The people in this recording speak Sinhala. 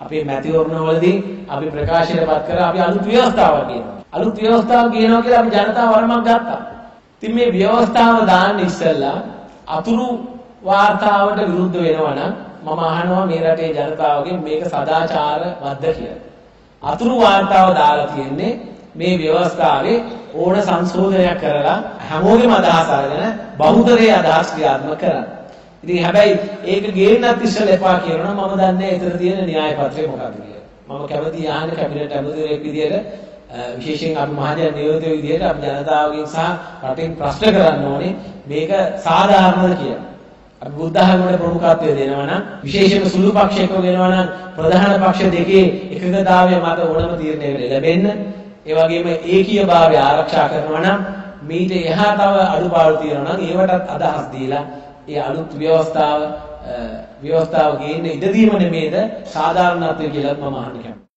අපේ මැතිවරණවලදී අපි ප්‍රකාශයටපත් කරා අපි අලුත් ව්‍යවස්ථාවක් කියනවා. අලුත් ව්‍යවස්ථාවක් කියනවා කියලා අපි ජනතාව වරමක් ගත්තා. ඉතින් මේ ව්‍යවස්ථාව දාන්න ඉස්සෙල්ලා අතුරු වාර්තාවට විරුද්ධ වෙනවා නම් මම අහනවා මේ රටේ ජනතාවගෙන් මේක සදාචාර බද්ධ කියලා. අතුරු වාර්තාව දාලා තියෙන්නේ මේ ව්‍යවස්ථාවේ ඕන සංශෝධනයක් කරලා හැමෝගෙම අදහස් අරගෙන බහුතරයේ අදහස් ක්‍රියාත්මක කරන්න. ඉතින් හැබැයි ඒක ගේන්නත් ඉස්සෙල්ලා එපා කියනවා මම දන්නේ ඒතර තියෙන න්‍යාය පත්‍රය මොකක්ද කියලා. මම කැමති ආහන කැබිනට් ඇමතිවරයෙක් විදියට විශේෂයෙන් අපි මහජන නියෝජිත විදියට අපි ජනතාවගෙන් සහ රටින් ප්‍රශ්න කරන්න ඕනේ මේක සාධාරණද කියලා. අපි බුද්ධ ධර්මයට ප්‍රමුඛත්වය දෙනවා නම් විශේෂයෙන්ම සුළු පක්ෂයක වෙනවා නම් ප්‍රධාන පක්ෂ දෙකේ එකඟතාවය මත ඕනම තීරණයකට ලැබෙන්න ඒ වගේම ඒකීයභාවය ආරක්ෂා කරනවා නම් මීට එහා තව අඩුපාඩු තියෙනවා නම් ඒවටත් අදහස් දීලා ඒ අලුත් ව්‍යවස්ථාව ව්‍යවස්ථාව ගේන්න ඉඩ දීම නෙමේද? සාධාරණත්වය කියලා මම අහන්න කැමතියි.